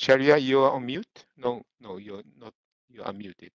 Sharia, you are on mute? No, no, you're not. You're unmuted.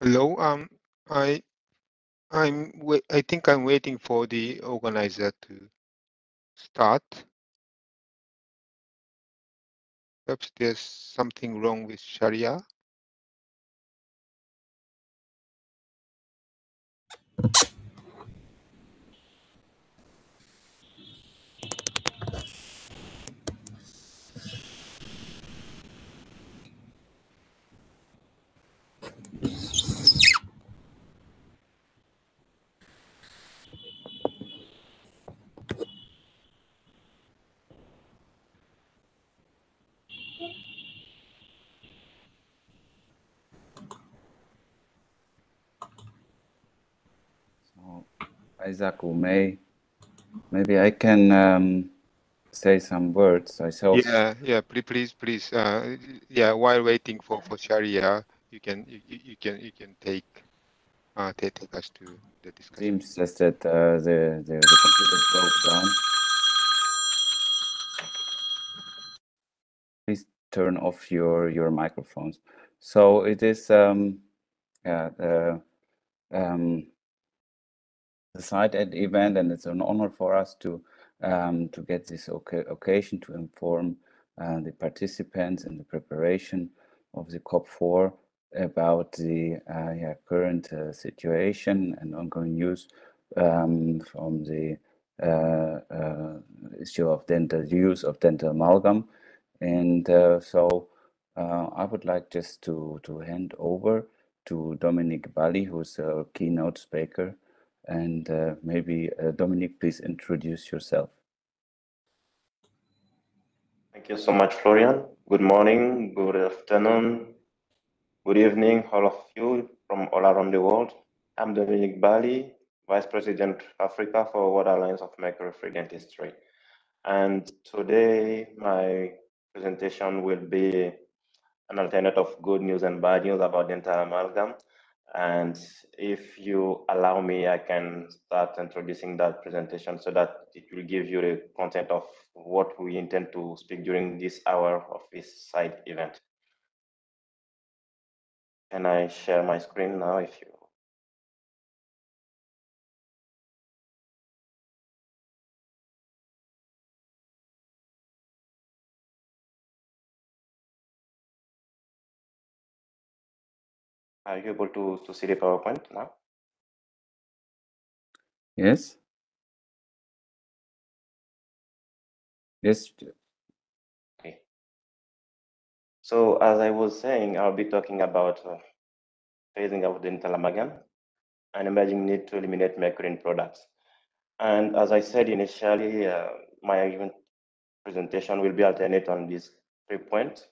Hello. Um, I, I'm. I think I'm waiting for the organizer to start. Perhaps there's something wrong with Sharia. So, Isaac may maybe I can um, say some words. I saw. Yeah, yeah. Please, please, please. Uh, yeah. While waiting for for Sharia, you can you, you can you can take uh take, take us to the discussion. Seems just that uh, the, the the computer broke down. Please turn off your your microphones. So it is um, yeah uh, um, the side ed event, and it's an honor for us to um, to get this occasion to inform uh, the participants in the preparation of the COP4 about the uh, yeah, current uh, situation and ongoing news um, from the uh, uh, issue of dental use of dental amalgam. And uh, so I would like just to, to hand over to Dominique Bally, who's a keynote speaker. And uh, maybe uh, Dominique, please introduce yourself. Thank you so much, Florian. Good morning, good afternoon, good evening, all of you from all around the world. I'm Dominique Bally, Vice President of Africa for World Alliance of Mercury-Free Dentistry. And today, my presentation will be an alternate of good news and bad news about dental amalgam. And if you allow me, I can start introducing that presentation so that it will give you the content of what we intend to speak during this hour of this side event. Can I share my screen now if you are you able to, to see the PowerPoint now? Yes? Yes, Okay. So as I was saying, I'll be talking about uh, phasing out dental amalgam and emerging need to eliminate mercury in products. And as I said initially, uh, my presentation will be alternate on these three points.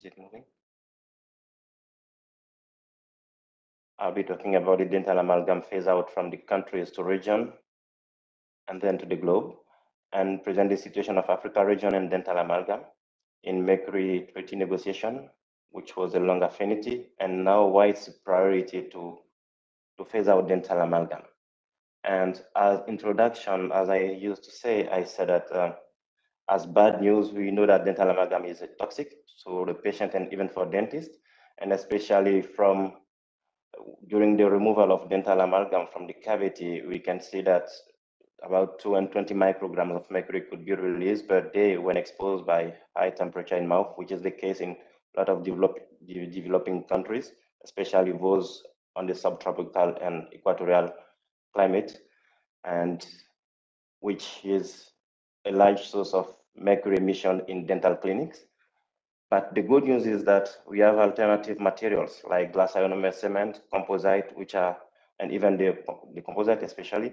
Is it moving? I'll be talking about the dental amalgam phase out from the countries to region and then to the globe and present the situation of Africa region and dental amalgam in Mercury treaty negotiation, which was a long affinity, and now why it's a priority to, to phase out dental amalgam. And as introduction, as I used to say, I said that uh, as bad news, we know that dental amalgam is toxic, so the patient and even for dentists, and especially from during the removal of dental amalgam from the cavity, we can see that about 2 and 20 micrograms of mercury could be released per day when exposed by high temperature in mouth, which is the case in a lot of develop, developing countries, especially those on the subtropical and equatorial climate, and which is a large source of mercury emission in dental clinics. But the good news is that we have alternative materials like glass ionomer cement, composite, which are, and even the, the composite especially,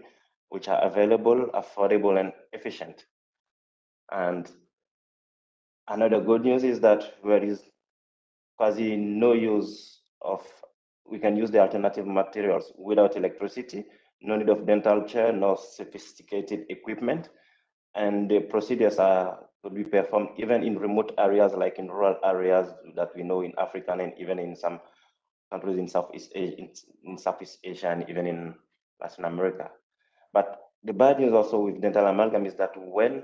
which are available, affordable, and efficient. And another good news is that there is quasi no use of, we can use the alternative materials without electricity, no need of dental chair, no sophisticated equipment, and the procedures are to be performed even in remote areas like in rural areas that we know in Africa and even in some countries in Southeast Asia, in, in Southeast Asia and even in Latin America. But the bad news also with dental amalgam is that when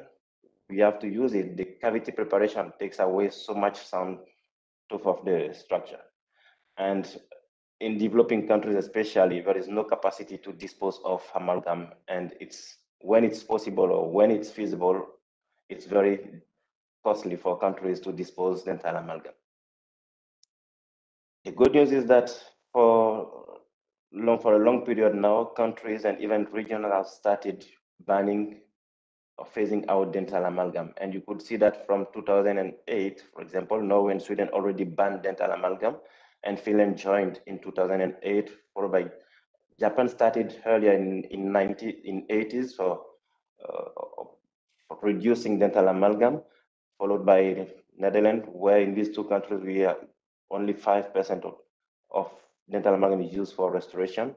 we have to use it, the cavity preparation takes away so much sound tooth of the structure. And in developing countries especially, there is no capacity to dispose of amalgam and it's when it's possible or when it's feasible, it's very costly for countries to dispose dental amalgam. The good news is that for long for a long period now, countries and even regions have started banning or phasing out dental amalgam. And you could see that from 2008, for example, Norway and Sweden already banned dental amalgam, and Finland joined in 2008, followed by Japan started earlier in in 90 in 80s for, uh, reducing dental amalgam, followed by Netherlands, where in these two countries we are only five percent of, of dental amalgam is used for restoration.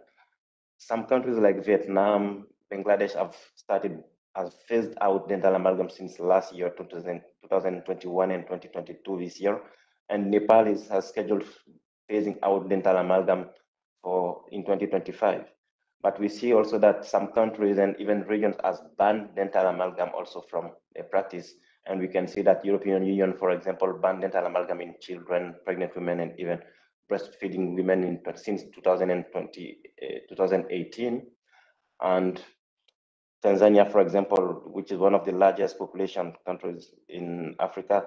Some countries like Vietnam, Bangladesh have started have phased out dental amalgam since last year, 2000, 2021 and 2022 this year, and Nepal is, has scheduled phasing out dental amalgam for in 2025. But we see also that some countries and even regions has banned dental amalgam also from practice. And we can see that European Union, for example, banned dental amalgam in children, pregnant women, and even breastfeeding women in, since 2020, uh, 2018. And Tanzania, for example, which is one of the largest population countries in Africa,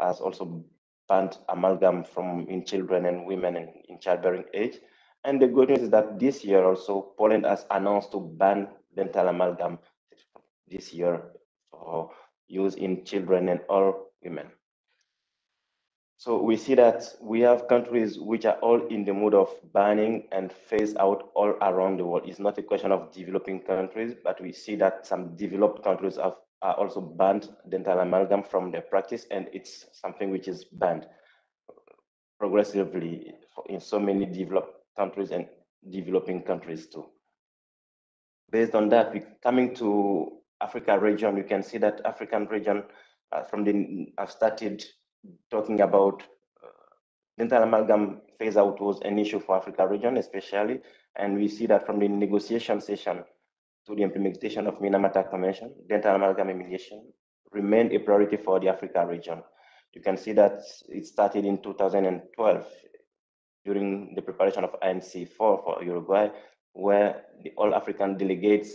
has also banned amalgam from in children and women in childbearing age. And the good news is that this year also, Poland has announced to ban dental amalgam this year for use in children and all women. So we see that we have countries which are all in the mood of banning and phase out all around the world. It's not a question of developing countries, but we see that some developed countries have are also banned dental amalgam from their practice, and it's something which is banned progressively in so many developed countries and developing countries too. Based on that, we coming to Africa region, you can see that African region uh, from the I've started talking about uh, dental amalgam phase out was an issue for Africa region especially, and we see that from the negotiation session to the implementation of Minamata Convention, dental amalgam elimination remained a priority for the Africa region. You can see that it started in 2012 during the preparation of INC4 for Uruguay, where the all African delegates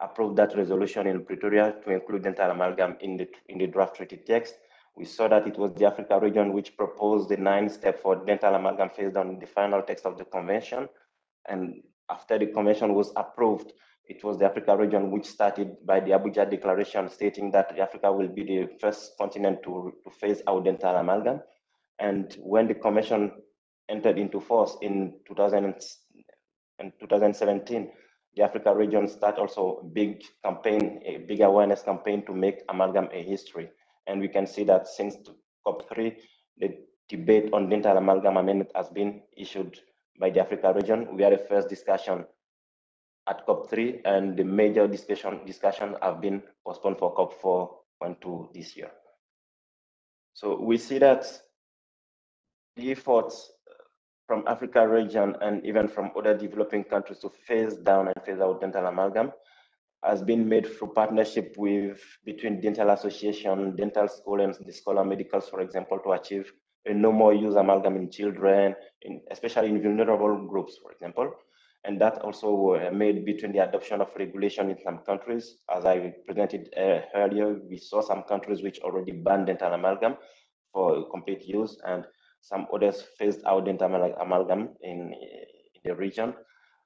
approved that resolution in Pretoria to include dental amalgam in the, in the draft treaty text. We saw that it was the Africa region which proposed the nine step for dental amalgam phased on in the final text of the convention. And after the convention was approved, it was the Africa region which started by the Abuja Declaration stating that Africa will be the first continent to, to phase out dental amalgam. And when the convention entered into force in 2000 and 2017, the Africa region started also a big campaign, a big awareness campaign to make amalgam a history. And we can see that since COP3, the debate on dental amalgam amendment has been issued by the Africa region. We had a first discussion at COP3, and the major discussion discussion have been postponed for COP4.2 this year. So we see that the efforts from Africa region and even from other developing countries to phase down and phase out dental amalgam has been made through partnership with between dental association, dental school, and the scholar medicals, for example, to achieve a no more use amalgam in children, in, especially in vulnerable groups, for example. And that also made between the adoption of regulation in some countries. As I presented uh, earlier, we saw some countries which already banned dental amalgam for complete use, and some others phased out dental amalgam in, in the region.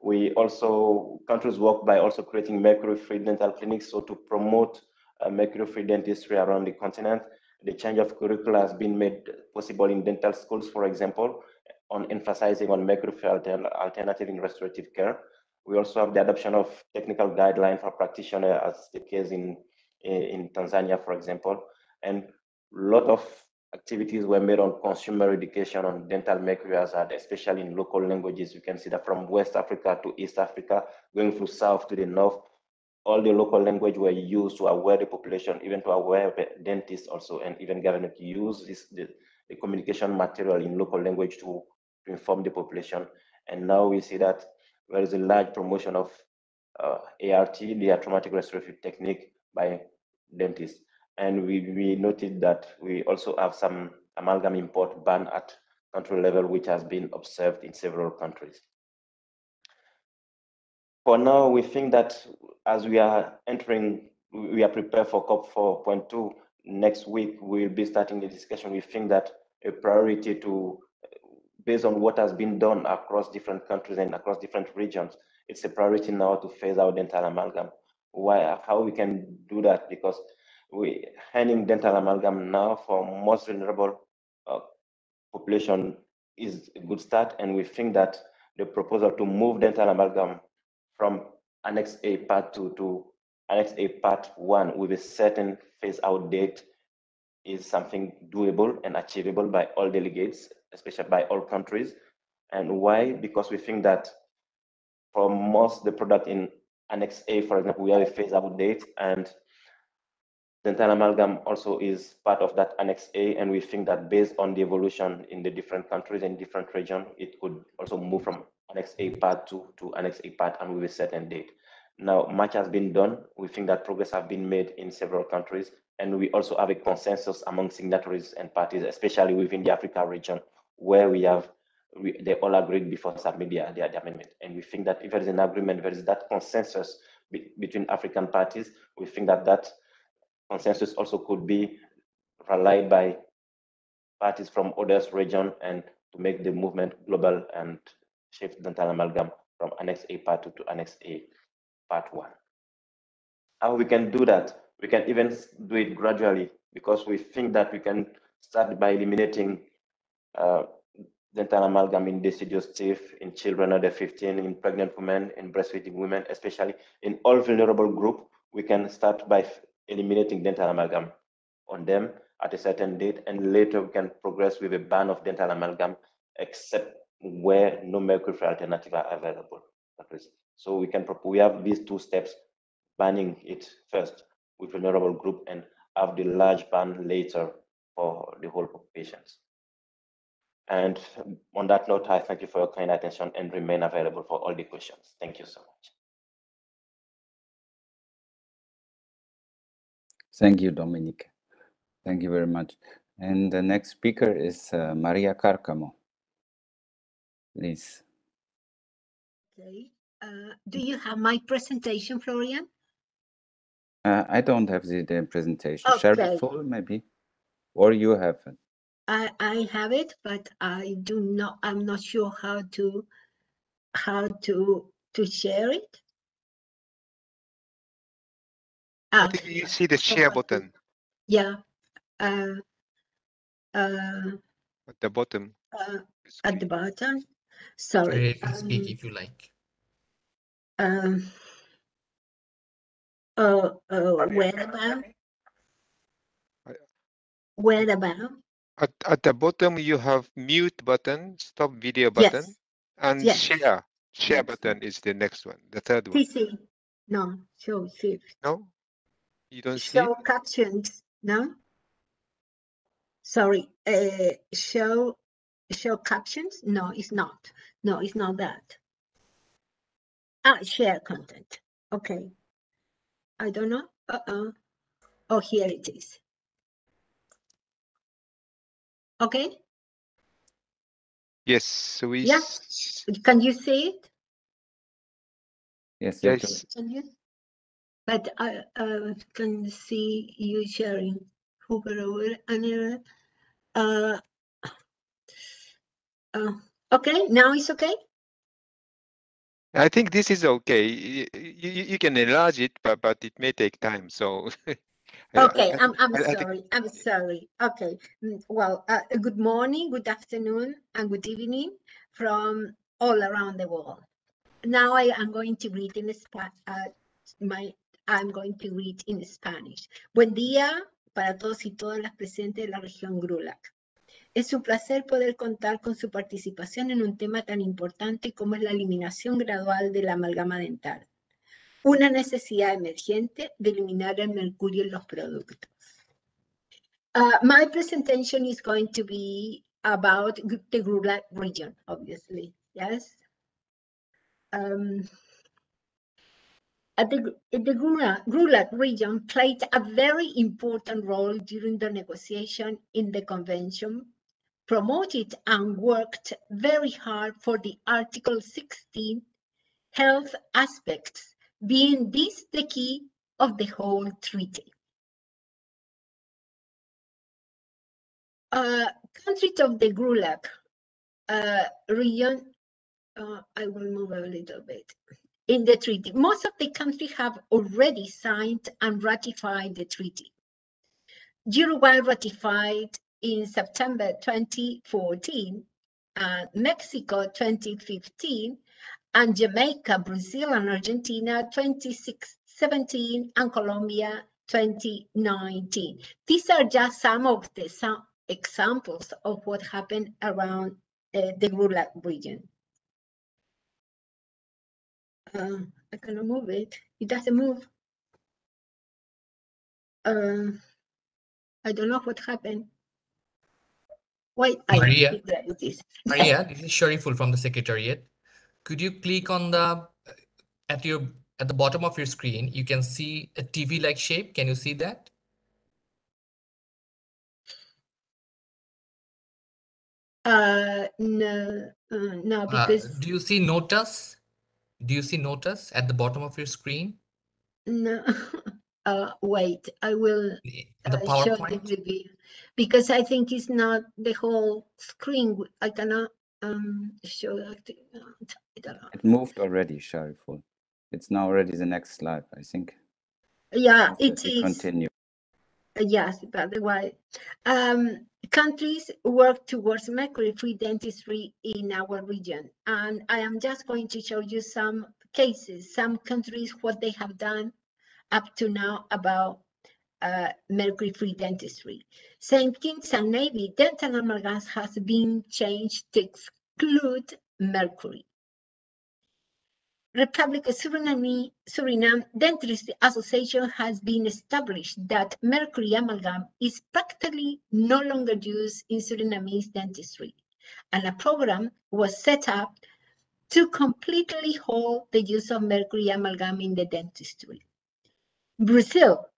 We also, countries work by also creating mercury-free dental clinics, so to promote uh, mercury-free dentistry around the continent. The change of curricula has been made possible in dental schools, for example, on emphasizing on mercury-free alternative in restorative care. We also have the adoption of technical guidelines for practitioners, as the case in, in Tanzania, for example, and a lot of activities were made on consumer education on dental mercury hazard, especially in local languages. You can see that from West Africa to East Africa, going through South to the North, all the local language were used to aware the population, even to aware the dentists also, and even government use this, the, the communication material in local language to, to inform the population. And now we see that there is a large promotion of uh, ART, the traumatic restorative technique by dentists. And we, we noted that we also have some amalgam import ban at country level, which has been observed in several countries. For now, we think that as we are entering, we are prepared for COP 4.2 next week, we'll be starting the discussion. We think that a priority to, based on what has been done across different countries and across different regions, it's a priority now to phase out dental amalgam. Why, how we can do that? Because we handing dental amalgam now for most vulnerable uh, population is a good start, and we think that the proposal to move dental amalgam from Annex A Part 2 to Annex A Part 1 with a certain phase out date is something doable and achievable by all delegates, especially by all countries. And why? Because we think that for most the product in Annex A, for example, we have a phase out date and dental amalgam also is part of that Annex A, and we think that based on the evolution in the different countries and different regions, it could also move from Annex A Part 2 to Annex A Part and with a certain date. Now, much has been done. We think that progress has been made in several countries, and we also have a consensus among signatories and parties, especially within the Africa region, where we have we, they all agreed before submitting their, amendment. And we think that if there is an agreement, there is that consensus be, between African parties, we think that that consensus also could be relied by parties from other region and to make the movement global and shift dental amalgam from Annex A Part 2 to Annex A Part 1. How we can do that? We can even do it gradually because we think that we can start by eliminating uh, dental amalgam in deciduous teeth in children under 15, in pregnant women, in breastfeeding women, especially in all vulnerable group. We can start by eliminating dental amalgam on them at a certain date, and later we can progress with a ban of dental amalgam, except where no mercury-free alternative are available. At least, So we can we have these two steps, banning it first with vulnerable group and have the large ban later for the whole populations. And on that note, I thank you for your kind attention and remain available for all the questions. Thank you so much. Thank you, Dominique. Thank you very much. And the next speaker is uh, Maria Carcamo. Please. Okay. Uh, do you have my presentation, Florian? Uh, I don't have the, the presentation. Okay. Share it full, maybe, or you have it. I I have it, but I do not. I'm not sure how to how to to share it. Ah, you see the share button. Yeah. Uh, uh, at the bottom. Uh, at the bottom. Sorry. you can um, speak if you like. Um. Oh, oh, where about? Where about? At, at the bottom, you have mute button, stop video button, yes. and yes. share. Share yes. button is the next one, the third one. PC. No, show shift. No, you don't show see captions. No. Sorry. Uh, show show captions. No, it's not. No, it's not that. Ah, share content. Okay. I don't know. Uh-uh. Oh, here it is. Okay. Yes, so we. Yeah. Can you see it? Yes. Yes, Can you? But I uh, can see you sharing hover over and uh, uh, okay, now it's okay. I think this is okay. You, you, you can enlarge it, but, but it may take time, so. I- I- Okay, I- I'm, I'm I- I think- sorry, I'm sorry. Okay, mm, well, uh, good morning, good afternoon, and good evening from all around the world. Now I am going to read in uh, my, I'm going to read in Spanish. Buen día para todos y todas las presentes de la región GRULAC. Es un placer poder contar con su participación en un tema tan importante como es la eliminación gradual de la amalgama dental una necesidad emergente de eliminar el mercurio en los productos. Uh, my presentation is going to be about the GRULAC region, obviously, yes? Um, at the, the GRULAC region played a very important role during the negotiation in the convention, promoted and worked very hard for the Article 16 health aspects being this the key of the whole treaty. Uh, countries of the GRULAC uh, region, uh, I will move a little bit, in the treaty. Most of the countries have already signed and ratified the treaty. Uruguay ratified in September 2014, uh, Mexico 2015, and Jamaica, Brazil, and Argentina 2017, and Colombia 2019. These are just some of the some examples of what happened around uh, the GRULAC region. Uh, I cannot move it. It doesn't move. Uh, I don't know what happened. Wait, Maria? Maria, this is Shariful from the Secretariat. Could you click on the at your at the bottom of your screen, you can see a TV-like shape. Can you see that? Uh, no, uh, no, Uh, because do you see Notus? Do you see notice at the bottom of your screen? no. Uh, wait, I will The- The uh, show the PowerPoint? review because I think it's not the whole screen. I cannot um show that. to- I don't know. It moved already, Shariful. It's now already the next slide, I think. Yeah, After it we. Continue. Yes, by the way, um, countries work towards mercury-free dentistry in our region, and I am just going to show you some cases, some countries what they have done up to now about uh, mercury-free dentistry. St. Kitts and Nevis dental amalgams has been changed to exclude mercury. Republic of Suriname, Suriname Dentistry Association has been established that mercury amalgam is practically no longer used in Surinamese dentistry, and a program was set up to completely halt the use of mercury amalgam in the dentistry. Brazil,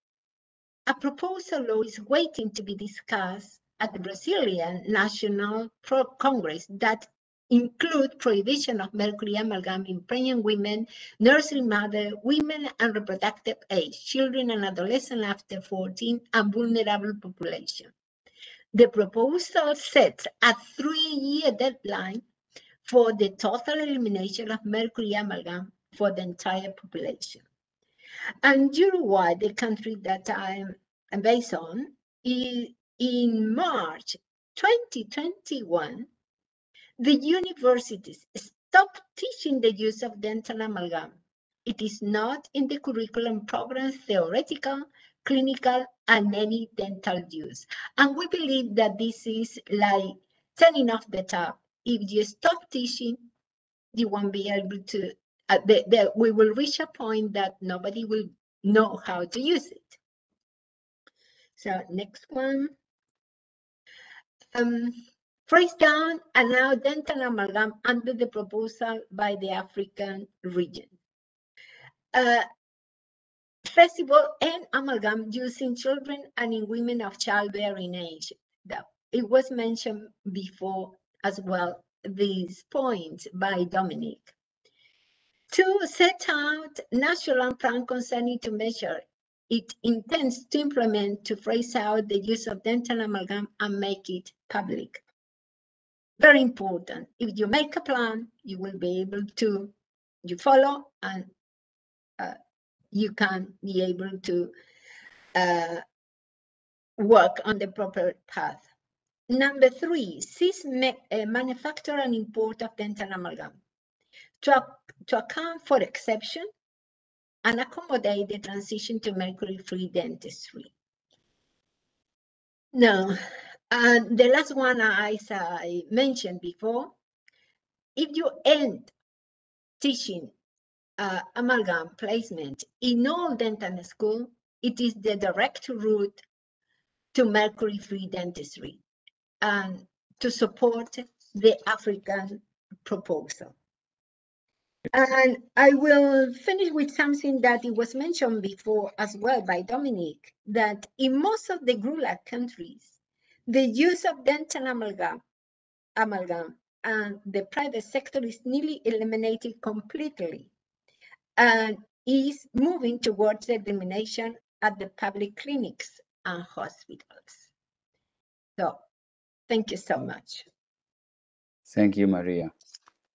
a proposal law is waiting to be discussed at the Brazilian National Pro Congress that include prohibition of mercury amalgam in pregnant women, nursing mother, women and reproductive age, children and adolescents after 14, and vulnerable population. The proposal sets a three-year deadline for the total elimination of mercury amalgam for the entire population. And Uruguay, the country that I'm based on, in March 2021, the universities stop teaching the use of dental amalgam. It is not in the curriculum programs, theoretical, clinical, and any dental use. And we believe that this is like turning off the tap. If you stop teaching, you won't be able to, uh, the, the, we will reach a point that nobody will know how to use it. So next one. Um, And now dental amalgam under the proposal by the African region. Uh, all, end amalgam used in children and in women of childbearing age. It was mentioned before as well, these points by Dominique. To set out national plan concerning to measure it intends to implement to phrase out the use of dental amalgam and make it public. Very important. If you make a plan, you will be able to you follow and uh, you can be able to uh, work on the proper path. Number three, cease uh, manufacture and import of dental amalgam. To, to account for exception and accommodate the transition to mercury-free dentistry. Now, and the last one, as I mentioned before, if you end teaching uh, amalgam placement in all dental school, it is the direct route to mercury-free dentistry and to support the African proposal. And I will finish with something that it was mentioned before as well by Dominique, that in most of the GRULAC countries, the use of dental amalgam, amalgam and the private sector is nearly eliminated completely and is moving towards elimination at the public clinics and hospitals. So thank you so much. Thank you, Maria.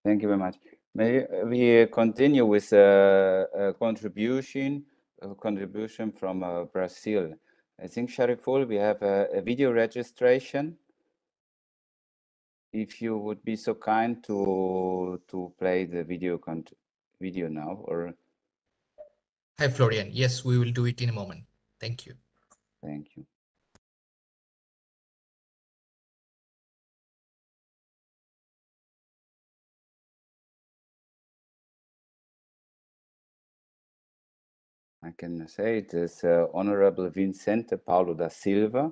Thank you very much. May we continue with a, a contribution, a contribution from uh, Brazil. I think Shariful, we have a, a, video registration. If you would be so kind to to play the video video now, or. Hi, Florian. Yes, we will do it in a moment. Thank you. Thank you. I can say it is uh, Honorable Vicente Paulo da Silva,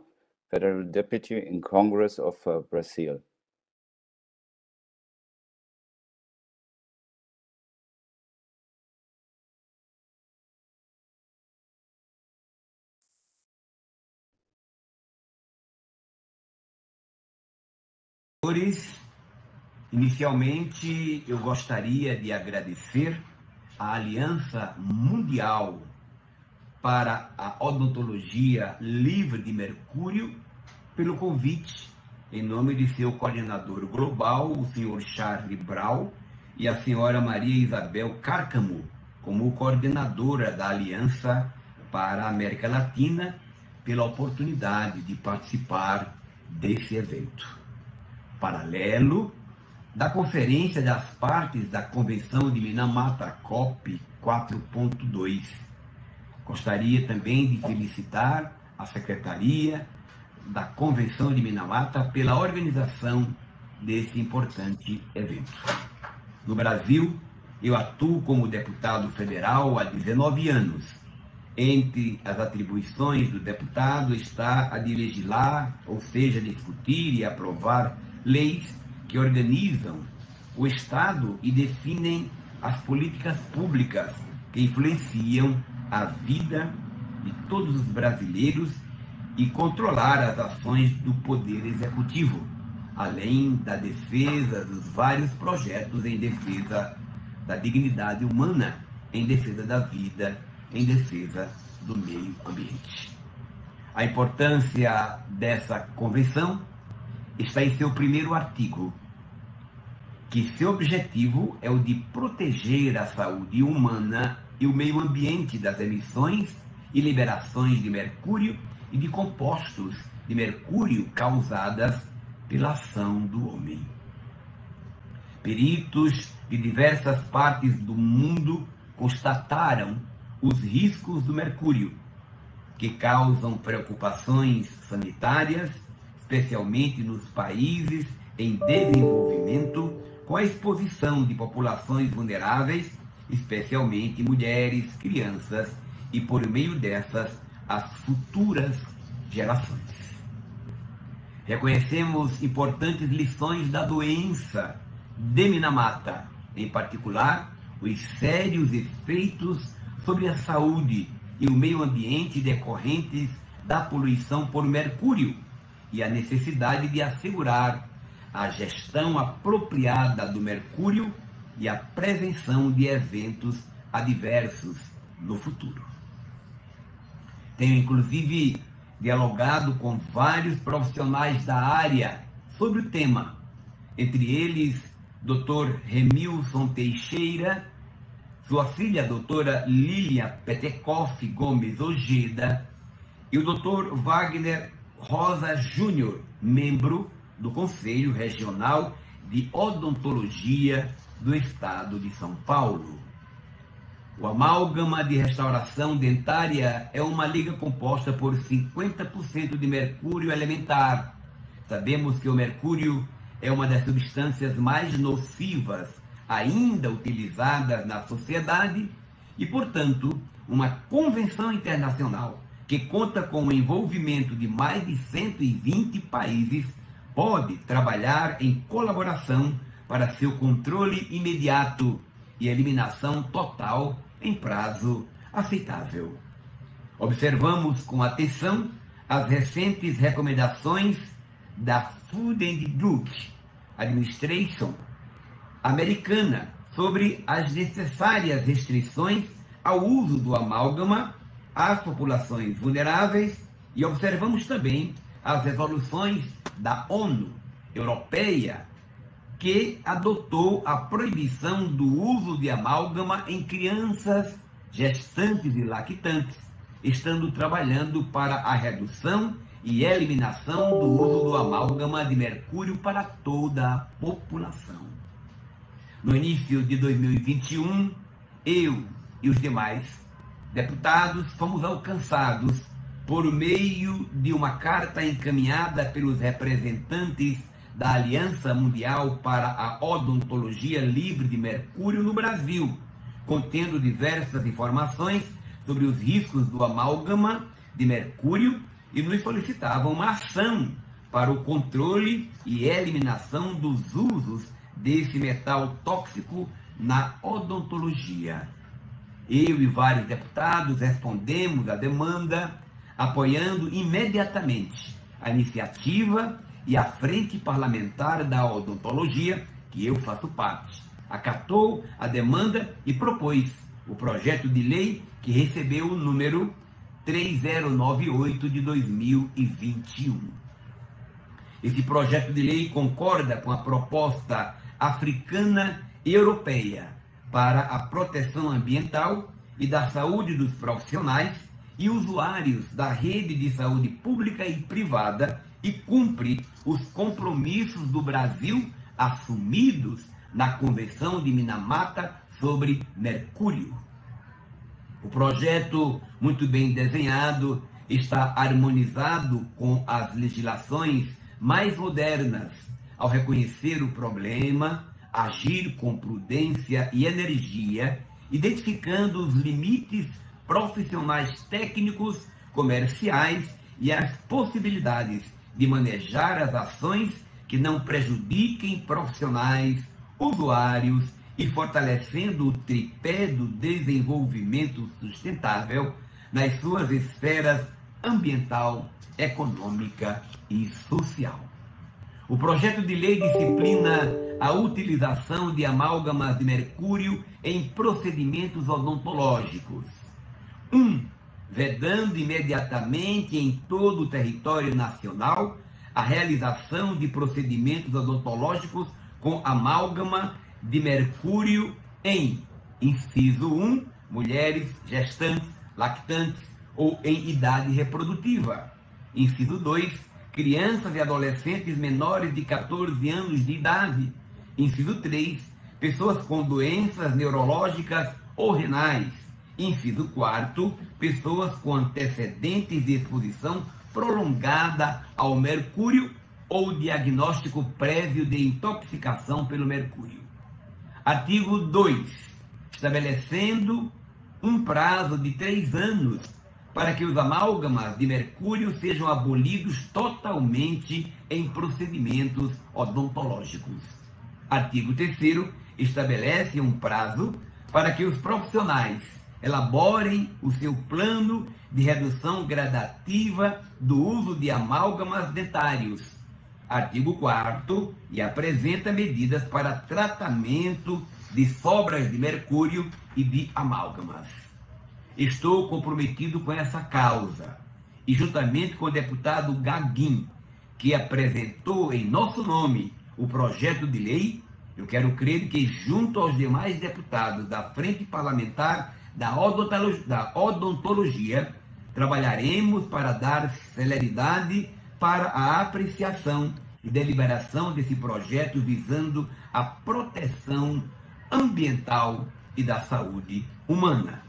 Federal Deputy in Congress of uh, Brazil. Inicialmente, eu gostaria de agradecer a Aliança Mundial para a odontologia livre de mercúrio pelo convite em nome de seu coordenador global, o senhor Charlie Brau, e a senhora Maria Isabel Cárcamo, como coordenadora da Aliança para a América Latina, pela oportunidade de participar desse evento. Paralelo da Conferência das Partes da Convenção de Minamata, COP 4.2, Gostaria também de felicitar a Secretaria da Convenção de Minamata pela organização desse importante evento. No Brasil, eu atuo como deputado federal há 19 anos. Entre as atribuições do deputado está a de legislar, ou seja, discutir e aprovar leis que organizam o Estado e definem as políticas públicas que influenciam a vida de todos os brasileiros e controlar as ações do Poder Executivo, além da defesa dos vários projetos em defesa da dignidade humana, em defesa da vida, em defesa do meio ambiente. A importância dessa convenção está em seu primeiro artigo, que seu objetivo é o de proteger a saúde humana e o meio ambiente das emissões e liberações de mercúrio e de compostos de mercúrio causadas pela ação do homem. Peritos de diversas partes do mundo constataram os riscos do mercúrio, que causam preocupações sanitárias, especialmente nos países em desenvolvimento, com a exposição de populações vulneráveis especialmente mulheres, crianças e, por meio dessas, as futuras gerações. Reconhecemos importantes lições da doença de Minamata, em particular, os sérios efeitos sobre a saúde e o meio ambiente decorrentes da poluição por mercúrio e a necessidade de assegurar a gestão apropriada do mercúrio e a prevenção de eventos adversos no futuro. Tenho, inclusive, dialogado com vários profissionais da área sobre o tema, entre eles Dr. Remilson Teixeira, sua filha, doutora Lilia Petekoff Gomes Ojeda, e o Dr. Wagner Rosa Júnior, membro do Conselho Regional de Odontologia do Estado de São Paulo. O amálgama de restauração dentária é uma liga composta por 50% de mercúrio elementar. Sabemos que o mercúrio é uma das substâncias mais nocivas ainda utilizadas na sociedade e, portanto, uma convenção internacional que conta com o envolvimento de mais de 120 países pode trabalhar em colaboração para seu controle imediato e eliminação total em prazo aceitável. Observamos com atenção as recentes recomendações da Food and Drug Administration americana sobre as necessárias restrições ao uso do amálgama às populações vulneráveis e observamos também as resoluções da ONU Europeia que adotou a proibição do uso de amálgama em crianças, gestantes e lactantes, estando trabalhando para a redução e eliminação do uso do amálgama de mercúrio para toda a população. No início de 2021, eu e os demais deputados fomos alcançados por meio de uma carta encaminhada pelos representantes da Aliança Mundial para a Odontologia Livre de Mercúrio no Brasil, contendo diversas informações sobre os riscos do amálgama de mercúrio e nos solicitavam uma ação para o controle e eliminação dos usos desse metal tóxico na odontologia. Eu e vários deputados respondemos à demanda, apoiando imediatamente a iniciativa e a Frente Parlamentar da Odontologia, que eu faço parte, acatou a demanda e propôs o projeto de lei que recebeu o número 3098 de 2021. Esse projeto de lei concorda com a proposta africana e europeia para a proteção ambiental e da saúde dos profissionais e usuários da rede de saúde pública e privada e cumpre os compromissos do Brasil assumidos na Convenção de Minamata sobre Mercúrio. O projeto, muito bem desenhado, está harmonizado com as legislações mais modernas ao reconhecer o problema, agir com prudência e energia, identificando os limites profissionais técnicos, comerciais e as possibilidades de manejar as ações que não prejudiquem profissionais, usuários e fortalecendo o tripé do desenvolvimento sustentável nas suas esferas ambiental, econômica e social. O projeto de lei disciplina a utilização de amálgamas de mercúrio em procedimentos odontológicos. 1. Um, vedando imediatamente em todo o território nacional a realização de procedimentos odontológicos com amálgama de mercúrio em inciso 1, mulheres gestantes, lactantes ou em idade reprodutiva. Inciso 2, crianças e adolescentes menores de 14 anos de idade. Inciso 3, pessoas com doenças neurológicas ou renais. Inciso 4, pessoas com antecedentes de exposição prolongada ao mercúrio ou diagnóstico prévio de intoxicação pelo mercúrio. Artigo 2. Estabelecendo um prazo de três anos para que os amálgamas de mercúrio sejam abolidos totalmente em procedimentos odontológicos. Artigo 3. Estabelece um prazo para que os profissionais elaborem o seu plano de redução gradativa do uso de amálgamas dentários. Artigo 4 e apresenta medidas para tratamento de sobras de mercúrio e de amálgamas. Estou comprometido com essa causa e juntamente com o deputado Gaguin, que apresentou em nosso nome o projeto de lei, eu quero crer que junto aos demais deputados da Frente Parlamentar da odontologia, trabalharemos para dar celeridade para a apreciação e deliberação desse projeto visando a proteção ambiental e da saúde humana.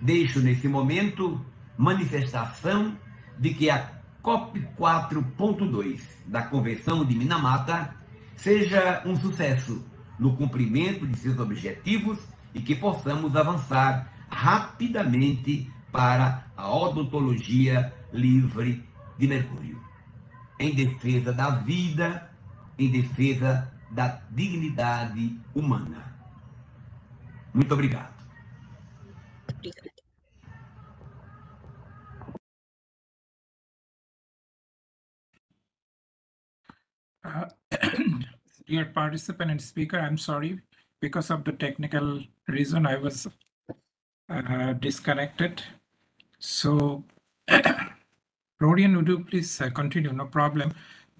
Deixo nesse momento manifestação de que a COP 4.2 da Convenção de Minamata seja um sucesso no cumprimento de seus objetivos e que possamos avançar rapidamente para a odontologia livre de mercúrio, em defesa da vida, em defesa da dignidade humana. Muito obrigado. Uh, dear participant and speaker, I'm sorry, because of the technical reason I was uh, disconnected. So, Rodian, would you please uh, continue? No problem.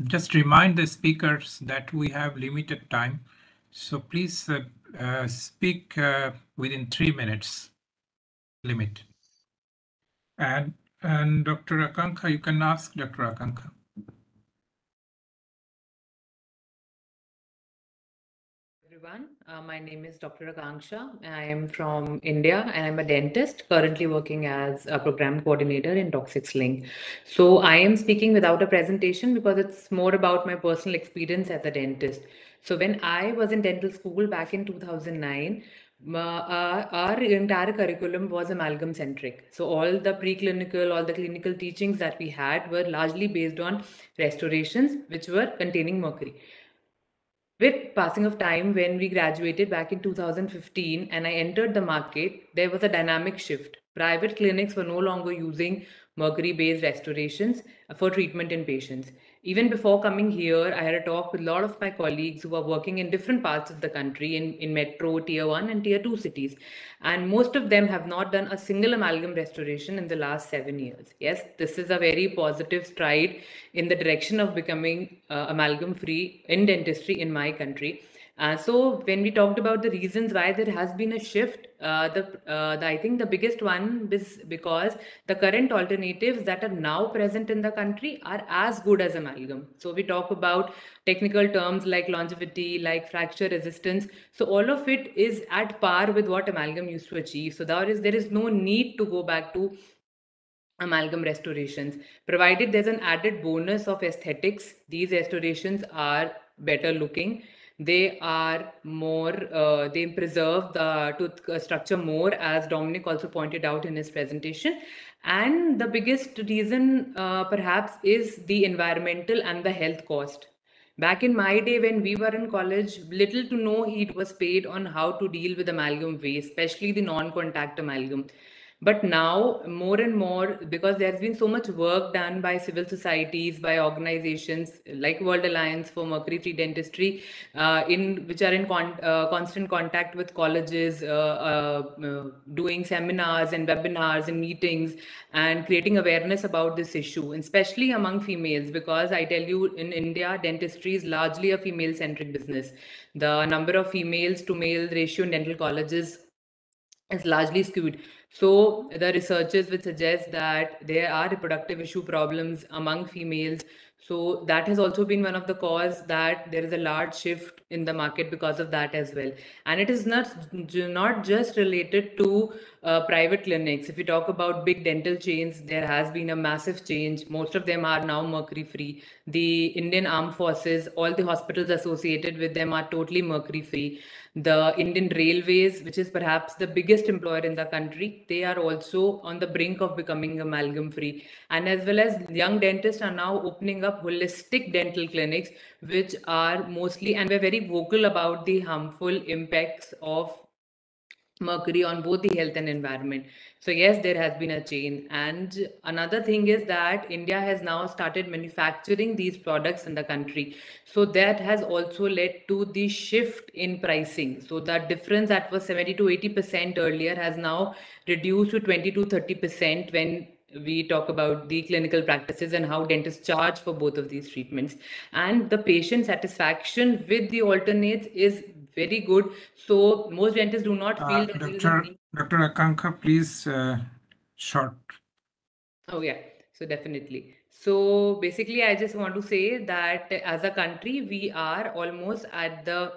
Just remind the speakers that we have limited time. So please uh, uh speak uh, within three minutes limit. And, and Dr. Akanka, you can ask Dr. Akanka. Everyone. Uh, my name is Dr. Akanksha. I am from India and I'm a dentist currently working as a program coordinator in Toxics Link. So I am speaking without a presentation because it's more about my personal experience as a dentist. So when I was in dental school back in 2009, uh, our entire curriculum was amalgam centric. So all the preclinical, all the clinical teachings that we had were largely based on restorations which were containing mercury with passing of time when we graduated back in 2015 and i entered the market there was a dynamic shift. Private clinics were no longer using mercury based restorations for treatment in patients even before coming here, I had a talk with a lot of my colleagues who are working in different parts of the country in, in metro, tier one, and tier two cities. And most of them have not done a single amalgam restoration in the last seven years. Yes, this is a very positive stride in the direction of becoming uh, amalgam free in dentistry in my country. Uh, so when we talked about the reasons why there has been a shift, uh, the, uh, the, I think the biggest one is because the current alternatives that are now present in the country are as good as amalgam. So we talk about technical terms like longevity, like fracture resistance. So all of it is at par with what amalgam used to achieve. So there is there is no need to go back to amalgam restorations provided there's an added bonus of aesthetics these restorations are better looking they are more uh, they preserve the tooth uh, structure more as Dominique also pointed out in his presentation. And the biggest reason uh, perhaps is the environmental and the health cost. Back in my day when we were in college little to no heed was paid on how to deal with amalgam waste especially the non-contact amalgam but now, more and more, because there's been so much work done by civil societies, by organizations like World Alliance for Mercury Free Dentistry, uh, in which are in con- uh, constant contact with colleges, uh, uh, uh, doing seminars and webinars and meetings, and creating awareness about this issue, especially among females. Because I tell you, in India, dentistry is largely a female-centric business. The number of females to male ratio in dental colleges is largely skewed. So the researchers would suggest that there are reproductive issue problems among females. So that has also been one of the cause that there is a large shift in the market because of that as well. And it is not not just related to uh, private clinics. If you talk about big dental chains, there has been a massive change. Most of them are now mercury free. The Indian Armed Forces, all the hospitals associated with them are totally mercury free the Indian Railways, which is perhaps the biggest employer in the country, they are also on the brink of becoming amalgam free. And as well as young dentists are now opening up holistic dental clinics, which are mostly, and we're very vocal about the harmful impacts of mercury on both the health and environment. So yes there has been a change. And another thing is that india has now started manufacturing these products in the country. So that has also led to the shift in pricing. So that difference that was 70 to 80 percent earlier has now reduced to 20 to 30 percent when we talk about the clinical practices and how dentists charge for both of these treatments. And the patient satisfaction with the alternates is very good. So most dentists do not feel uh, that Dr. Dr. Akanka, please uh, short. Oh yeah, so definitely. So basically, I just want to say that as a country, we are almost at the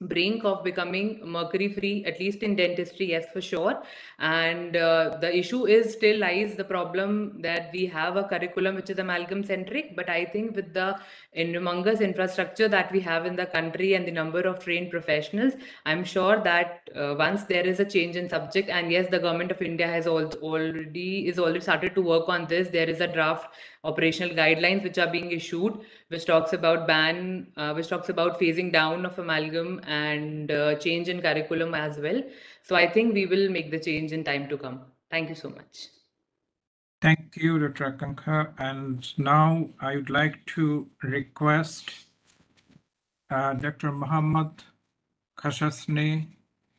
brink of becoming mercury free at least in dentistry yes for sure. And uh, the issue is still lies the problem that we have a curriculum which is amalgam centric but i think with the humongous infrastructure that we have in the country and the number of trained professionals i'm sure that uh, once there is a change in subject and yes the government of india has already is already started to work on this there is a draft operational guidelines which are being issued, which talks about ban, uh, which talks about phasing down of amalgam and uh, change in curriculum as well. So I think we will make the change in time to come. Thank you so much. Thank you, Dr. And now I would like to request uh, Dr. Muhammad Khashashneh,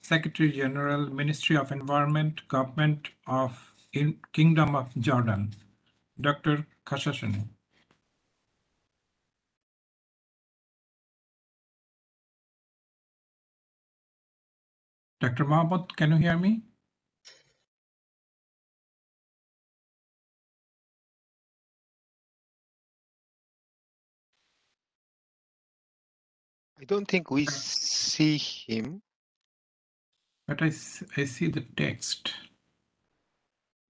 Secretary General, Ministry of Environment, Government of in Kingdom of Jordan. Dr. Khashashneh. Dr. Mahmoud, can you hear me? I don't think we see him. But I, I see the text.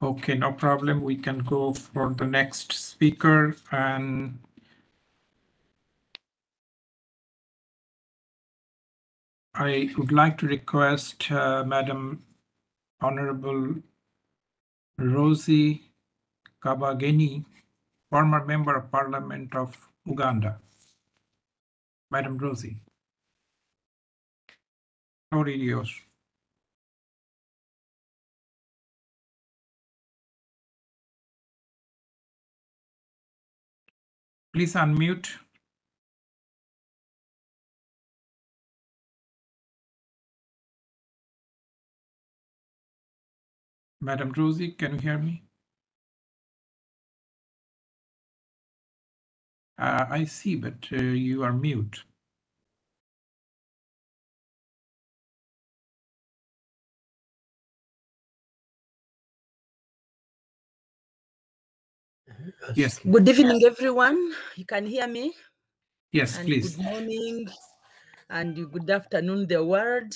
Okay, no problem. We can go for the next speaker and I would like to request uh, Madam Honorable Rosie Kabagyeni, former Member of Parliament of Uganda. Madam Rosie. Floor is yours. Please unmute. Madam Rosie, can you hear me? Uh, I see, but uh, you are mute. Yes. Good evening, everyone. You can hear me? Yes, and please. Good morning and good afternoon, the world.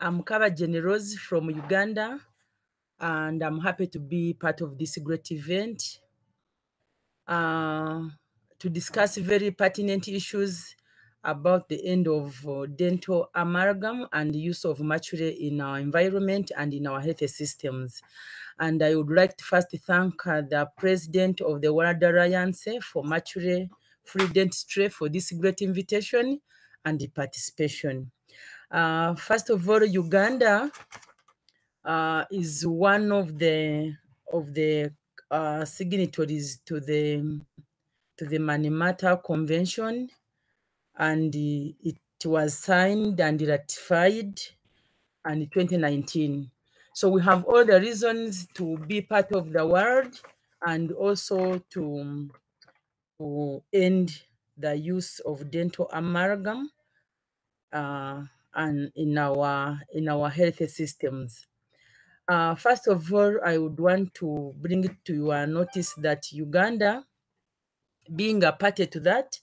I'm Kaba Generosi from Uganda, and I'm happy to be part of this great event uh, to discuss very pertinent issues about the end of uh, dental amalgam and the use of mercury in our environment and in our health systems. And I would like to first thank uh, the president of the World Alliance for Mercury Free Dentistry for this great invitation and the participation. Uh, first of all, Uganda uh, is one of the of the signatories to the to the Minamata Convention, and it was signed and ratified in 2019. So we have all the reasons to be part of the world and also to, to end the use of dental amalgam uh, and in our in our health systems. Uh, first of all, I would want to bring it to your notice that Uganda, being a party to that,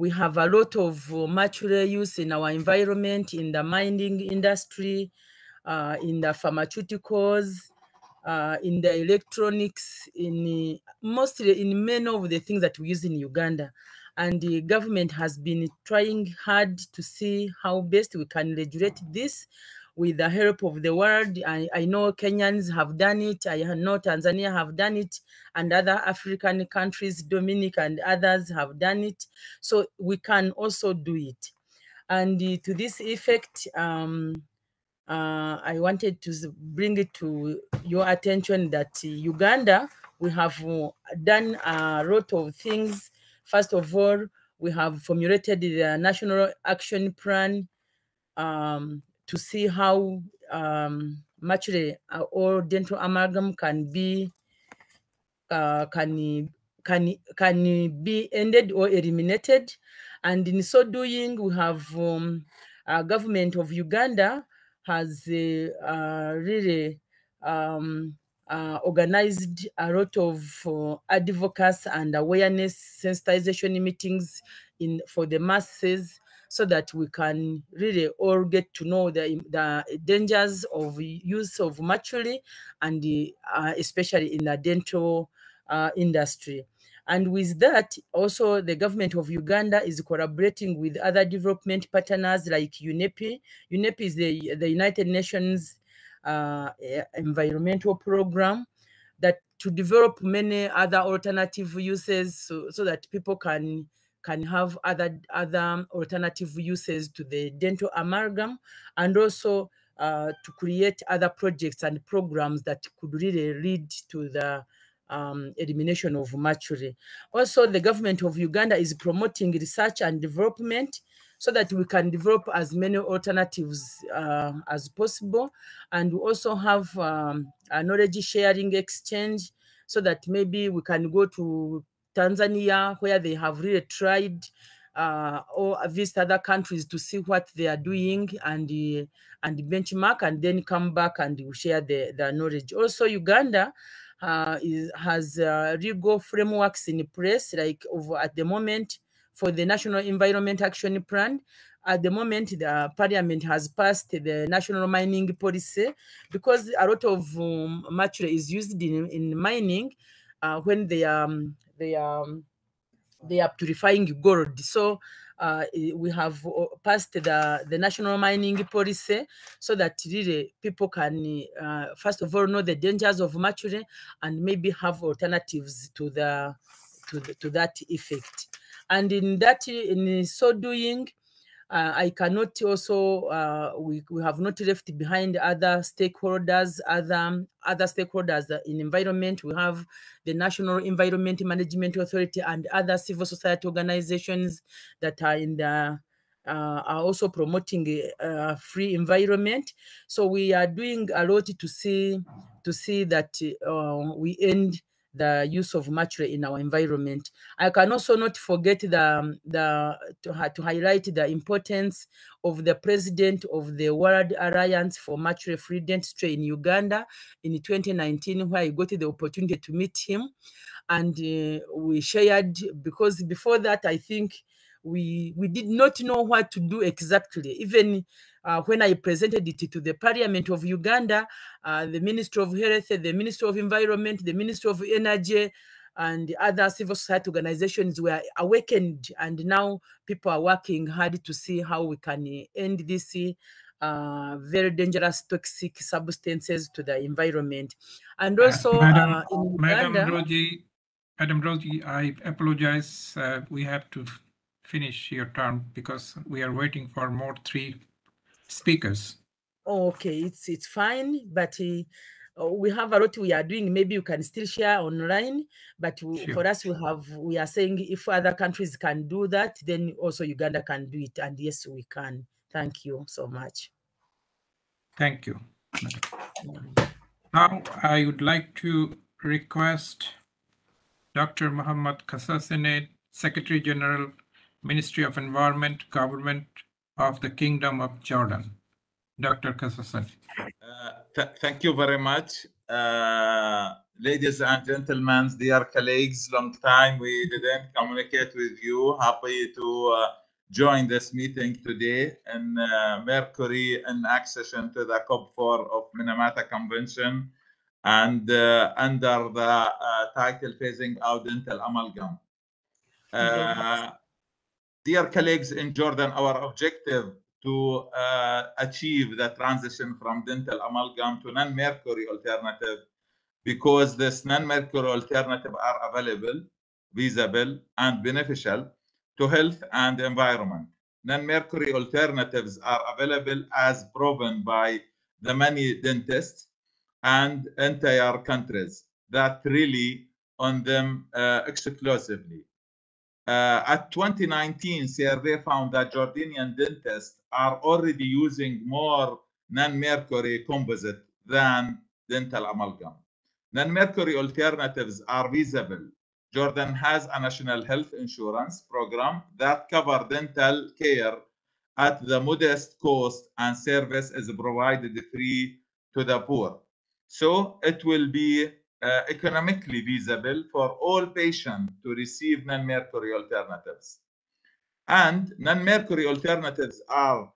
we have a lot of mercury use in our environment, in the mining industry, uh, in the pharmaceuticals, uh, in the electronics, in mostly in many of the things that we use in Uganda. And the government has been trying hard to see how best we can regulate this with the help of the world. I, I know Kenyans have done it. I know Tanzania have done it, and other African countries, Dominica and others have done it. So we can also do it. And uh, to this effect, um, uh, I wanted to bring it to your attention that uh, Uganda, we have uh, done a lot of things. First of all, we have formulated the national action plan um, to see how um, muchly uh, all dental amalgam can be uh, can can can be ended or eliminated, and in so doing, we have um, government of Uganda has uh, uh, really um, uh, organized a lot of advocacy and awareness sensitization meetings in for the masses so that we can really all get to know the, the dangers of use of mercury and uh, especially in the dental uh, industry. And with that, also the government of Uganda is collaborating with other development partners like UNEP. UNEP is the, the United Nations uh, environmental program that to develop many other alternative uses so, so that people can can have other other alternative uses to the dental amalgam and also uh, to create other projects and programs that could really lead to the um, elimination of mercury. Also, the government of Uganda is promoting research and development so that we can develop as many alternatives uh, as possible and we also have um, a knowledge sharing exchange so that maybe we can go to Tanzania where they have really tried uh, or visit other countries to see what they are doing and uh, and benchmark and then come back and share the, the knowledge. Also, Uganda uh, is, has uh, legal frameworks in place, like over at the moment for the National Environment Action Plan. At the moment, the Parliament has passed the National Mining Policy because a lot of um, mercury is used in, in mining uh, when they are um, they are um, they are purifying gold. So uh, we have uh, passed the, the national mining policy so that really people can, uh, first of all, know the dangers of mercury and maybe have alternatives to the to, the, to that effect. And in that, in so doing, uh, I cannot also, uh, we, we have not left behind other stakeholders, other, other stakeholders in environment. We have the National Environment Management Authority and other civil society organizations that are in the uh, are also promoting a, a free environment. So we are doing a lot to see to see that uh, we end the use of mercury in our environment. I can also not forget the the to, to highlight the importance of the president of the World Alliance for Mercury Free Dentistry in Uganda in 2019, where I got the opportunity to meet him, and uh, we shared because before that I think we we did not know what to do exactly. Even uh, when I presented it to the Parliament of Uganda, uh, the Minister of Health, the Minister of Environment, the Minister of Energy, and other civil society organizations were awakened, and now people are working hard to see how we can end this uh, very dangerous toxic substances to the environment. And Uh, also Madam, uh, in Madam Uganda, Roji, Madam Roji, I apologize. Uh, we have to finish your term because we are waiting for more three speakers. Okay, it's it's fine, but uh, we have a lot we are doing. Maybe you can still share online, but w- Sure. for us, we have we are saying if other countries can do that, then also Uganda can do it, and yes, we can. Thank you so much. Thank you. Now, I would like to request Dr. Muhammad Kasasene, Secretary General, Ministry of Environment, Government of the Kingdom of Jordan. Dr. Kasasene. Uh, th- thank you very much. Uh, ladies and gentlemen, dear colleagues, long time we didn't communicate with you. Happy to uh, join this meeting today in uh, Mercury in accession to the COP4 of Minamata Convention and uh, under the uh, title Phasing Out Dental Amalgam. Uh, dear colleagues in Jordan, our objective to uh, achieve the transition from dental amalgam to non-mercury alternative because this non-mercury alternative are available, visible, and beneficial to health and environment. Non-mercury alternatives are available as proven by the many dentists and entire countries that really on them uh, exclusively. Uh, at 2019 survey found that Jordanian dentists are already using more non-mercury composite than dental amalgam. Non-mercury alternatives are visible. Jordan has a national health insurance program that cover dental care at the modest cost and service is provided free to the poor. So it will be uh, economically feasible for all patients to receive non-mercury alternatives. And non-mercury alternatives are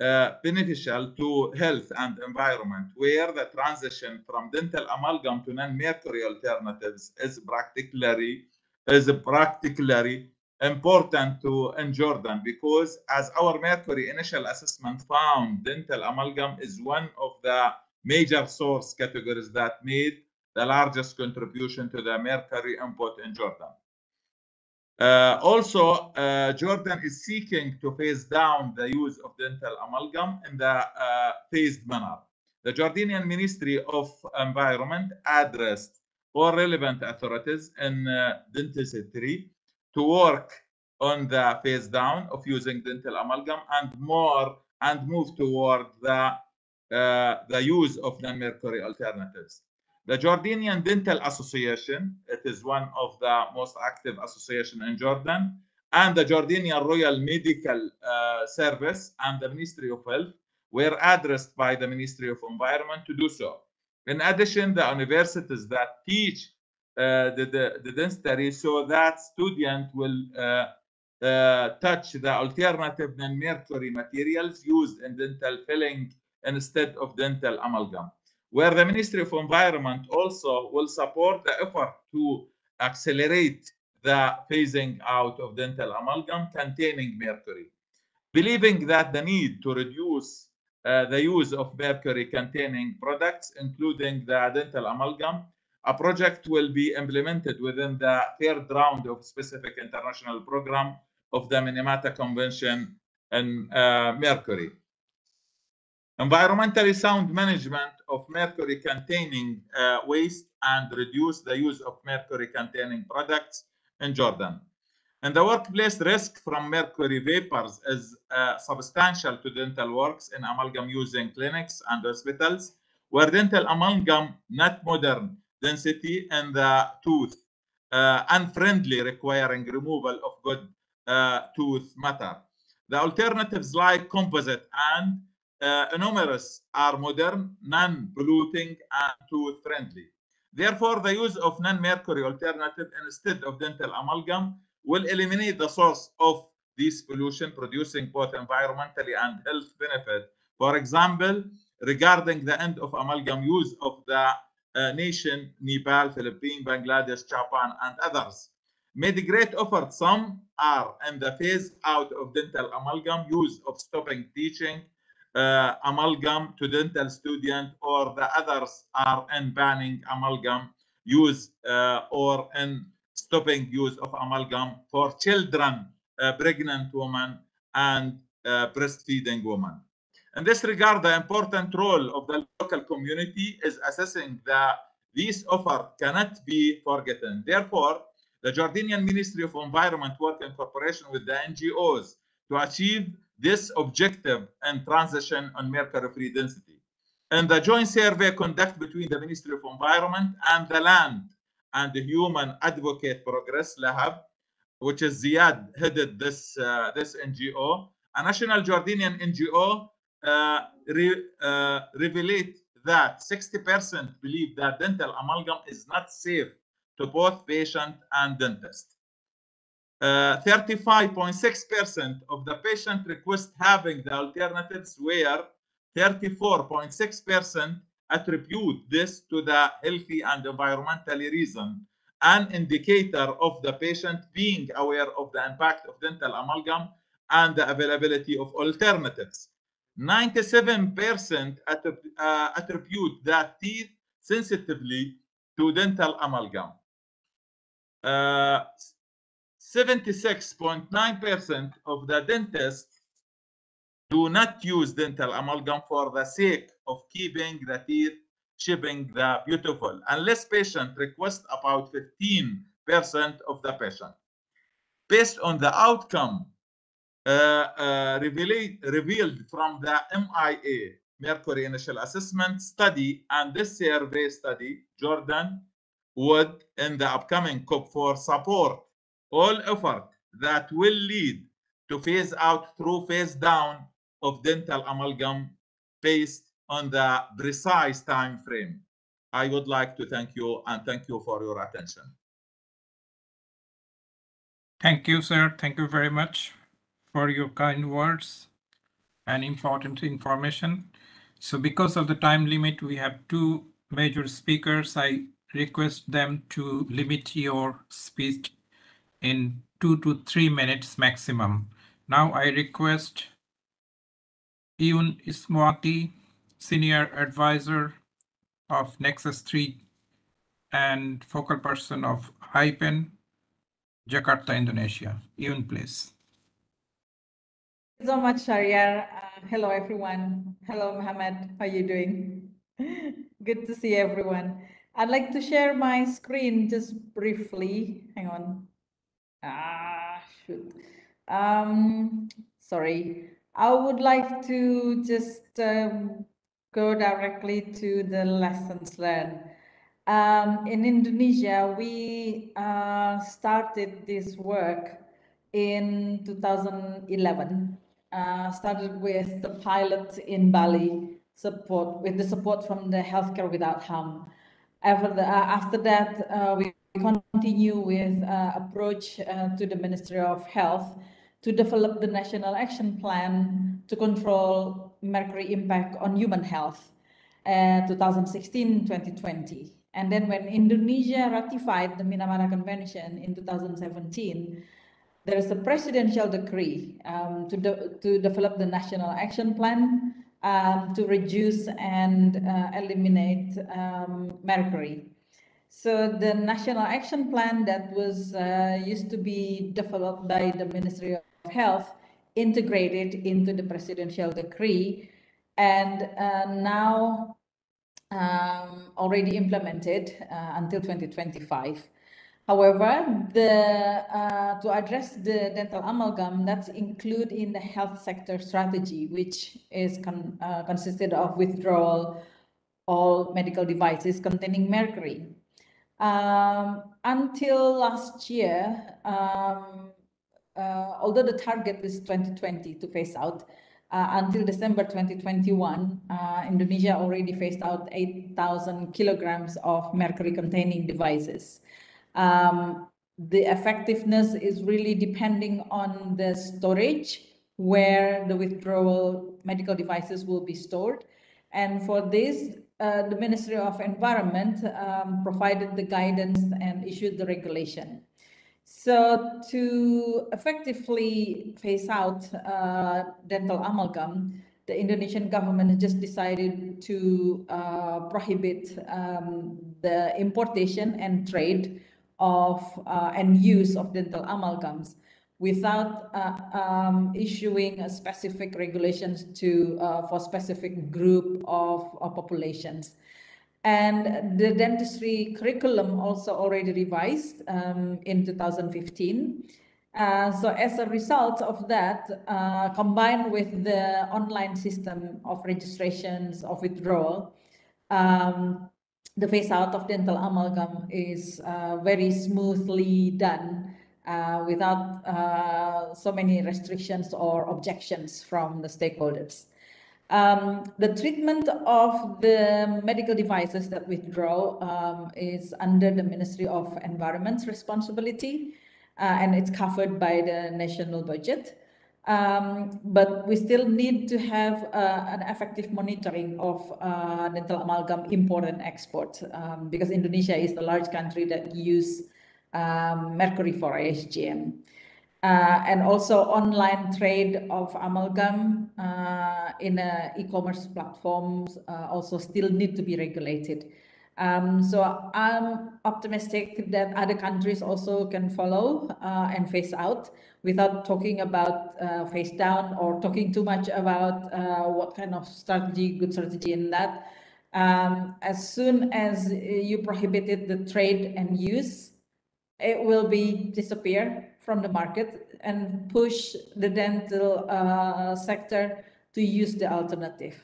uh, beneficial to health and environment, where the transition from dental amalgam to non-mercury alternatives is practically is practically important to in Jordan because as our mercury initial assessment found, dental amalgam is one of the major source categories that made the largest contribution to the mercury input in Jordan. Uh, also, uh, Jordan is seeking to phase down the use of dental amalgam in the uh, phased manner. The Jordanian Ministry of Environment addressed all relevant authorities in uh, dentistry to work on the phase down of using dental amalgam and more and move toward the uh, the use of non-mercury alternatives. The Jordanian Dental Association, it is one of the most active association in Jordan, and the Jordanian Royal Medical uh, Service and the Ministry of Health were addressed by the Ministry of Environment to do so. In addition, the universities that teach uh, the, the, the, dentistry so that student will uh, uh, touch the alternative non-mercury materials used in dental filling instead of dental amalgam where the Ministry of Environment also will support the effort to accelerate the phasing out of dental amalgam containing mercury. Believing that the need to reduce uh, the use of mercury containing products, including the dental amalgam, a project will be implemented within the third round of specific international program of the Minamata Convention on uh, Mercury. Environmentally sound management of mercury containing uh, waste and reduce the use of mercury containing products in Jordan. And the workplace risk from mercury vapors is uh, substantial to dental works in amalgam using clinics and hospitals, where dental amalgam not modern density in the tooth, uh, unfriendly requiring removal of good uh, tooth matter. The alternatives like composite and numerous are modern, non-polluting, and tooth-friendly. Therefore, the use of non-mercury alternative instead of dental amalgam will eliminate the source of this pollution, producing both environmentally and health benefit. For example, regarding the end of amalgam use of the uh, nation, Nepal, Philippines, Bangladesh, Japan, and others. Made great effort. Some are in the phase out of dental amalgam use of stopping teaching uh, amalgam to dental student or the others are in banning amalgam use uh, or in stopping use of amalgam for children, uh, pregnant women, and breastfeeding women. In this regard, the important role of the local community is assessing that this offer cannot be forgotten. Therefore, the Jordanian Ministry of Environment work in cooperation with the NGOs to achieve this objective and transition on mercury-free density. And the joint survey conducted between the Ministry of Environment and the Land and the Human Advocate Progress Lab, which is Ziad headed this uh, this NGO, a national Jordanian NGO, uh, re, uh, revealed that 60% believe that dental amalgam is not safe to both patient and dentist. 35.6% uh, of the patient request having the alternatives where 34.6% attribute this to the healthy and environmentally reason, an indicator of the patient being aware of the impact of dental amalgam and the availability of alternatives. 97% uh, attribute that teeth sensitively to dental amalgam. Uh, 76.9% of the dentists do not use dental amalgam for the sake of keeping the teeth chipping the beautiful, unless patient request about 15% of the patient. Based on the outcome uh, uh, revealed, revealed from the MIA, Mercury Initial Assessment Study, and this survey study, Jordan would, in the upcoming COP4, support all effort that will lead to phase out through phase down of dental amalgam based on the precise time frame. I would like to thank you and thank you for your attention. Thank you, sir. Thank you very much for your kind words and important information. So because of the time limit, we have two major speakers. I request them to limit your speech in two to three minutes maximum. Now I request Yuyun Ismawati, Senior Advisor of Nexus 3 and focal person of IPEN, Jakarta, Indonesia. Yuyun, please. Thank you so much, Shahriar. Uh, hello, everyone. Hello, Mohammed. How are you doing? Good to see everyone. I'd like to share my screen just briefly. Hang on. Ah, shoot. Um, sorry. I would like to just um, go directly to the lessons learned. Um, in Indonesia, we uh, started this work in 2011. Uh, started with the pilot in Bali support with the support from the Healthcare Without Harm. After, the, uh, after that, uh, we continue with uh, approach uh, to the Ministry of Health to develop the national action plan to control mercury impact on human health, uh, 2016-2020. And then when Indonesia ratified the Minamata Convention in 2017, there is a presidential decree um, to, de to develop the national action plan um, to reduce and uh, eliminate um, mercury. So the national action plan that was uh, used to be developed by the Ministry of Health integrated into the presidential decree and uh, now um, already implemented uh, until 2025. However, the, uh, to address the dental amalgam, that's included in the health sector strategy, which is con uh, consisted of withdrawal all medical devices containing mercury. Um, until last year, um, uh, although the target is 2020 to phase out, uh, until December 2021, uh, Indonesia already phased out 8,000 kilograms of mercury-containing devices. Um, the effectiveness is really depending on the storage where the withdrawal medical devices will be stored. And for this, uh, the Ministry of Environment um, provided the guidance and issued the regulation. So to effectively phase out uh, dental amalgam, the Indonesian government just decided to uh, prohibit um, the importation and trade of uh, and use of dental amalgams without uh, um, issuing a specific regulations to uh, for specific group of, of populations. And the dentistry curriculum also already revised um, in 2015. Uh, so as a result of that, uh, combined with the online system of registrations of withdrawal, um, the phase out of dental amalgam is uh, very smoothly done uh, without uh, so many restrictions or objections from the stakeholders. Um, the treatment of the medical devices that withdraw um, is under the Ministry of Environment's responsibility, uh, and it's covered by the national budget. Um, but we still need to have uh, an effective monitoring of uh, dental amalgam import and export um, because Indonesia is the large country that use um, mercury for ASGM. Uh, and also online trade of amalgam uh, in uh, e-commerce platforms uh, also still need to be regulated. Um, so I'm optimistic that other countries also can follow uh, and phase out without talking about uh, phase down or talking too much about what kind of strategy, good strategy in that. Um, as soon as you prohibited the trade and use, it will be disappear from the market and push the dental uh, sector to use the alternative.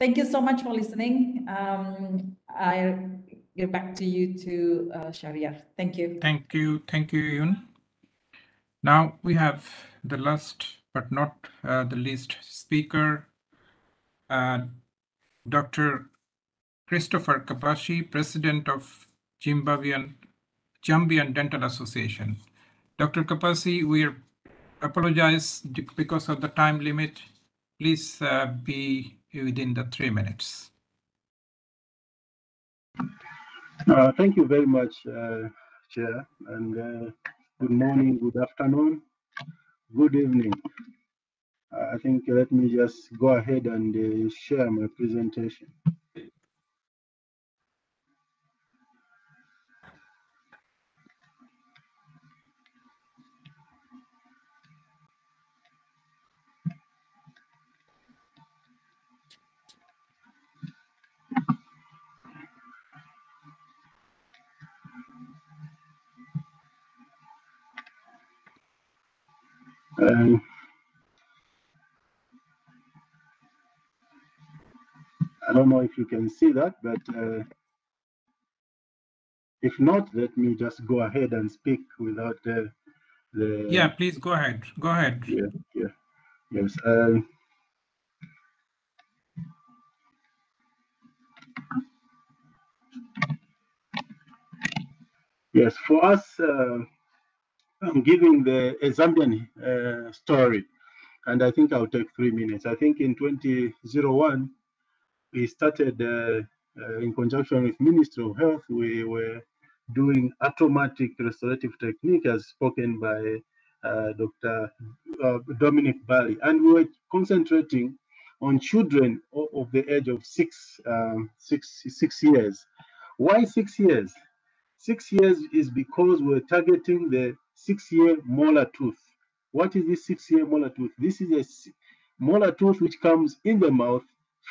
Thank you so much for listening. Um, I get back to you to uh, Shahriar. Thank you. Thank you. Thank you, Yun. Now we have the last but not uh, the least speaker, uh, Dr. Christopher Kapashi, President of Zimbabwean Zambian Dental Association. Dr. Kapasi, we apologize because of the time limit. Please uh, be within the three minutes. Uh, thank you very much, uh, Chair, and uh, good morning, good afternoon, good evening. I think let me just go ahead and uh, share my presentation. Um, I don't know if you can see that, but uh, if not, let me just go ahead and speak without uh, the. Yeah, please go ahead. Go ahead. Yeah, yeah, yes. Uh, yes, for us, uh, I'm giving the Zambian uh, story, and I think I'll take three minutes. I think in 2001, we started uh, uh, in conjunction with Ministry of Health. We were doing atraumatic restorative technique as spoken by uh, Dr. Uh, Dominique Bally, and we were concentrating on children of the age of six, um, six, six years. Why six years? Six years is because we're targeting the six-year molar tooth. What is this six-year molar tooth? This is a molar tooth which comes in the mouth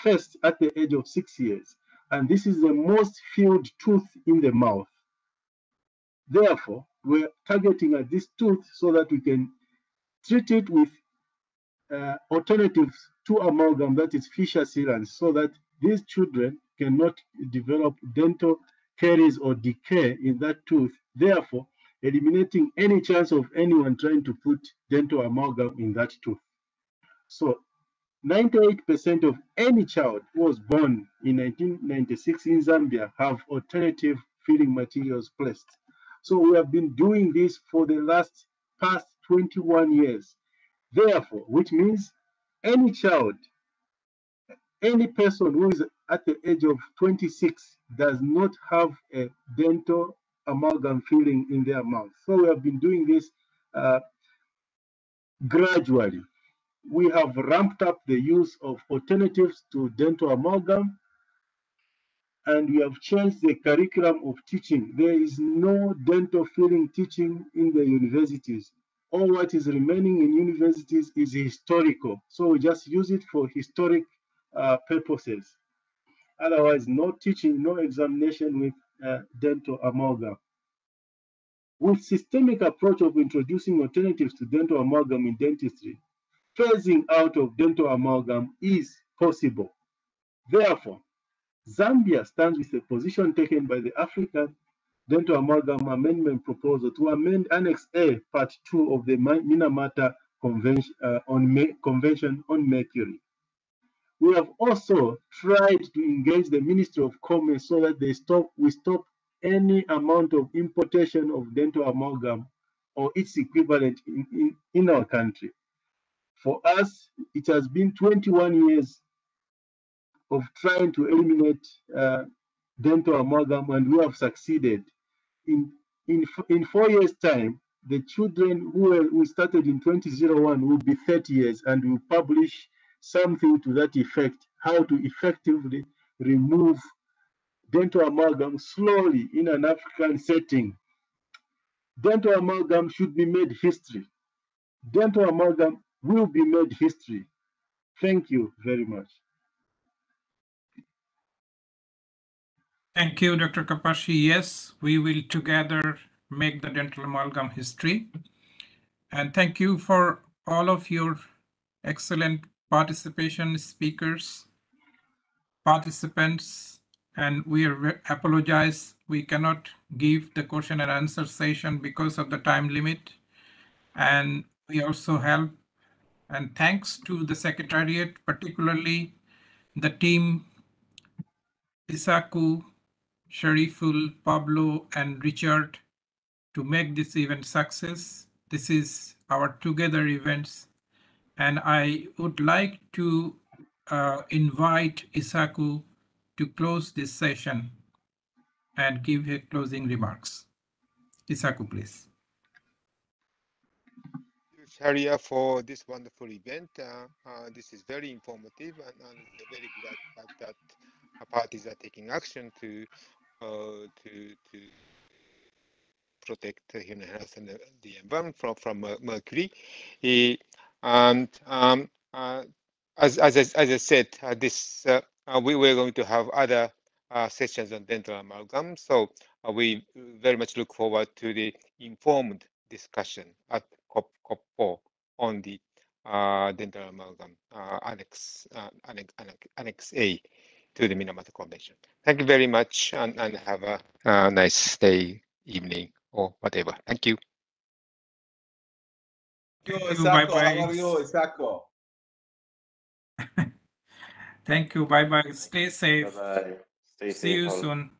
first at the age of six years. And this is the most filled tooth in the mouth. Therefore, we're targeting at this tooth so that we can treat it with uh, alternatives to amalgam, that is fissure sealants, so that these children cannot develop dental caries or decay in that tooth, therefore eliminating any chance of anyone trying to put dental amalgam in that tooth. So 98% of any child who was born in 1996 in Zambia have alternative filling materials placed. So we have been doing this for the last past 21 years. Therefore, which means any child, any person who is at the age of 26 does not have a dental amalgam filling in their mouth. So we have been doing this uh, gradually. We have ramped up the use of alternatives to dental amalgam and we have changed the curriculum of teaching. There is no dental filling teaching in the universities. All what is remaining in universities is historical. So we just use it for historic uh, purposes. Otherwise, no teaching, no examination with uh, dental amalgam. With systemic approach of introducing alternatives to dental amalgam in dentistry, phasing out of dental amalgam is possible. Therefore, Zambia stands with the position taken by the African Dental Amalgam Amendment Proposal to amend Annex A, Part 2 of the Minamata Convention, uh, on, Convention on Mercury. We have also tried to engage the Ministry of Commerce so that they stop, we stop any amount of importation of dental amalgam or its equivalent in, in, in our country. For us, it has been 21 years of trying to eliminate uh, dental amalgam, and we have succeeded. In, in, in four years' time, the children who were, we started in 2001 will be 30 years, and will publish something to that effect, how to effectively remove dental amalgam slowly in an African setting. Dental amalgam should be made history. Dental amalgam will be made history. Thank you very much. Thank you, Dr. Kapashi. Yes, we will together make the dental amalgam history. And thank you for all of your excellent participation, speakers, participants, and we apologize. We cannot give the question and answer session because of the time limit. And we also help and thanks to the Secretariat, particularly the team, Eisaku, Shariful, Pablo, and Richard to make this event success. This is our together events. And I would like to uh, invite Eisaku to close this session and give her closing remarks. Eisaku, please. Thank you, Sharia for this wonderful event. Uh, uh, this is very informative and, and very glad that, parties are taking action to uh, to to protect human health and the, the environment from from mercury. And um, uh, as as as I said, uh, this uh, we were going to have other sessions on dental amalgam. So we very much look forward to the informed discussion at COP, COP4 on the uh, dental amalgam uh, annex, uh, annex, annex, annex A to the Minamata Convention. Thank you very much and, and have a, a nice day, evening, or whatever. Thank you. Thank you. Bye bye. How are you, Eisaku? Thank you. Bye bye. Stay safe. Bye bye. Stay See you all. soon.